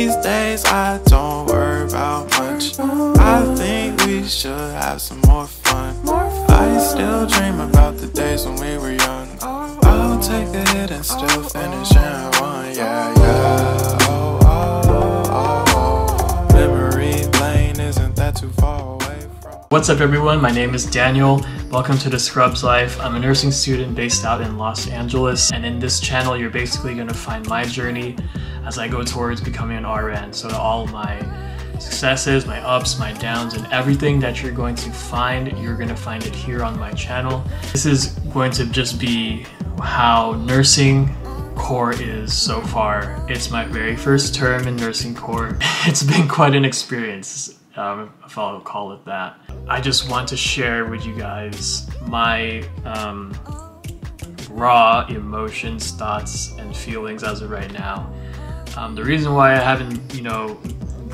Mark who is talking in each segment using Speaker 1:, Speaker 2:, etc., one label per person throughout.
Speaker 1: These days I don't worry about much. I think we should have some more fun. I still dream about the days when we were young. I'll take a hit and still finish in one. Yeah, yeah. Oh, oh, oh, oh. Memory lane isn't that too far away from.
Speaker 2: What's up, everyone? My name is Daniel. Welcome to the Scrubs Life. I'm a nursing student based out in Los Angeles, and in this channel, you're basically going to find my journey as I go towards becoming an RN. So, all my successes, my ups, my downs, and everything that you're going to find, you're going to find it here on my channel. This is going to just be how nursing core is so far. It's my very first term in nursing core. It's been quite an experience, um, if I'll call it that. I just want to share with you guys my um, raw emotions, thoughts, and feelings as of right now. Um, the reason why I haven't, you know,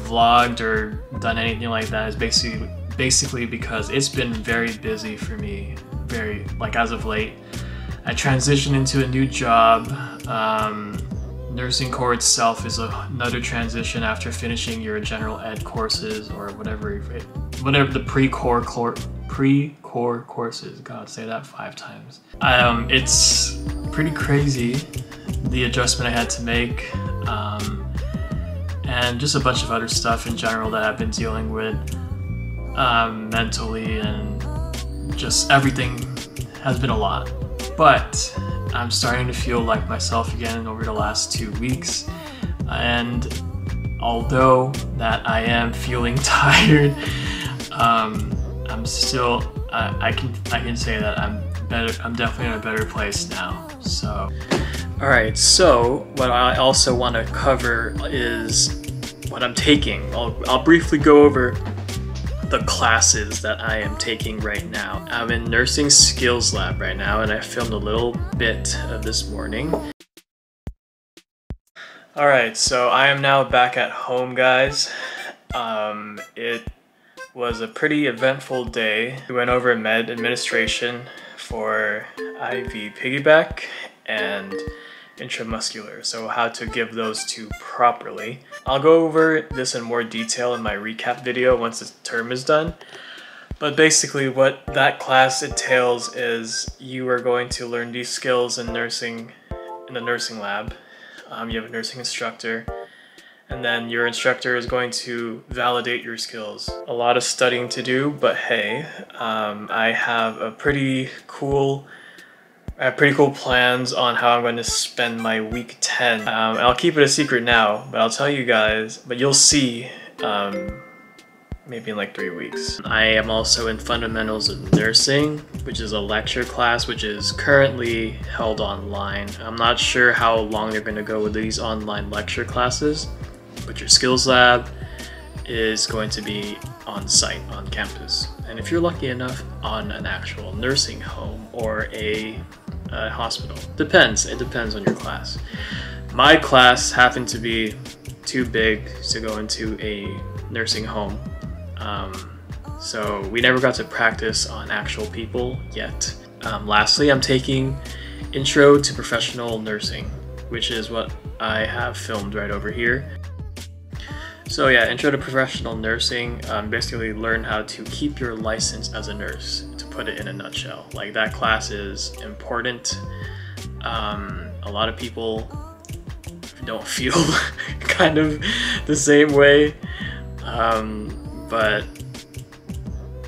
Speaker 2: vlogged or done anything like that is basically basically because it's been very busy for me. Very like as of late, I transitioned into a new job. Um, nursing core itself is a, another transition after finishing your general ed courses or whatever, whatever the pre-core core, pre-core courses. God, say that five times. Um, it's pretty crazy the adjustment I had to make, um, and just a bunch of other stuff in general that I've been dealing with um, mentally, and just everything has been a lot. But I'm starting to feel like myself again over the last two weeks. And although that I am feeling tired, um, I'm still I, I can I can say that I'm better. I'm definitely in a better place now. So, all right. So what I also want to cover is what I'm taking. I'll I'll briefly go over the classes that I am taking right now. I'm in Nursing Skills Lab right now, and I filmed a little bit of this morning. Alright, so I am now back at home, guys. Um, it was a pretty eventful day. We went over med administration for IV piggyback and intramuscular, so how to give those two properly. I'll go over this in more detail in my recap video once the term is done. But basically what that class entails is you are going to learn these skills in nursing, in the nursing lab. Um, you have a nursing instructor, and then your instructor is going to validate your skills. A lot of studying to do, but hey, um, I have a pretty cool I have pretty cool plans on how I'm going to spend my week 10. Um, I'll keep it a secret now, but I'll tell you guys, but you'll see um, maybe in like three weeks. I am also in Fundamentals of Nursing, which is a lecture class which is currently held online. I'm not sure how long they're going to go with these online lecture classes, but your skills lab is going to be on site, on campus. And if you're lucky enough, on an actual nursing home or a uh, hospital. Depends. It depends on your class. My class happened to be too big to go into a nursing home. Um, so we never got to practice on actual people yet. Um, lastly, I'm taking Intro to Professional Nursing, which is what I have filmed right over here. So yeah, Intro to Professional Nursing, um, basically learn how to keep your license as a nurse to put it in a nutshell. Like that class is important. Um, a lot of people don't feel kind of the same way, um, but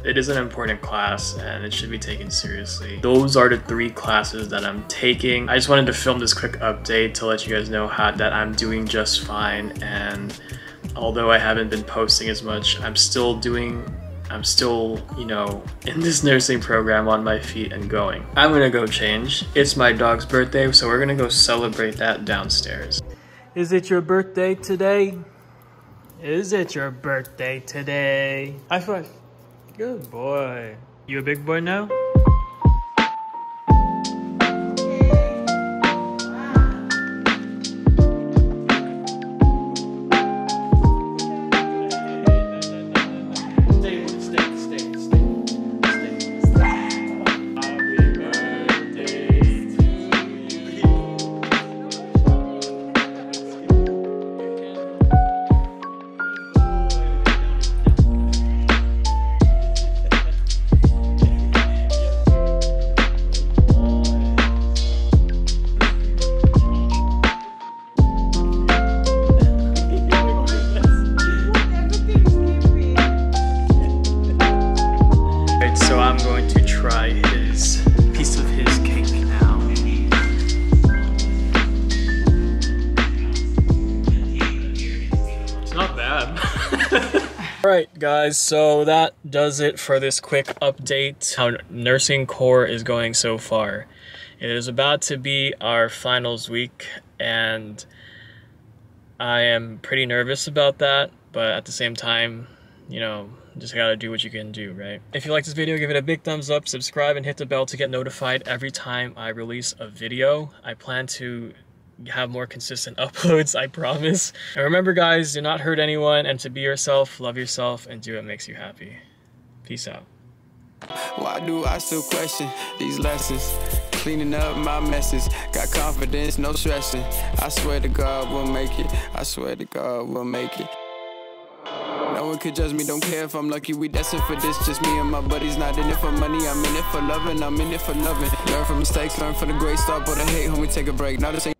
Speaker 2: it is an important class and it should be taken seriously. Those are the three classes that I'm taking. I just wanted to film this quick update to let you guys know how that I'm doing just fine and although I haven't been posting as much, I'm still doing I'm still, you know, in this nursing program on my feet and going. I'm gonna go change. It's my dog's birthday, so we're gonna go celebrate that downstairs. Is it your birthday today? Is it your birthday today? High five. Good boy. You a big boy now? Alright guys, so that does it for this quick update how nursing core is going so far. It is about to be our finals week and I am pretty nervous about that, but at the same time, you know, just gotta do what you can do, right? If you like this video, give it a big thumbs up, subscribe, and hit the bell to get notified every time I release a video. I plan to have more consistent uploads, I promise. And remember guys, do not hurt anyone, and to be yourself, love yourself, and do what makes you happy. Peace out.
Speaker 3: Why do I still question these lessons? Cleaning up my messes. Got confidence, no stressing. I swear to God we'll make it. I swear to God we'll make it. No one could judge me, don't care if I'm lucky. We destined for this, just me and my buddies. Not in it for money, I'm in it for loving. I'm in it for loving. Learn from mistakes, learn from the great start, but I hate, homie, take a break. Not same.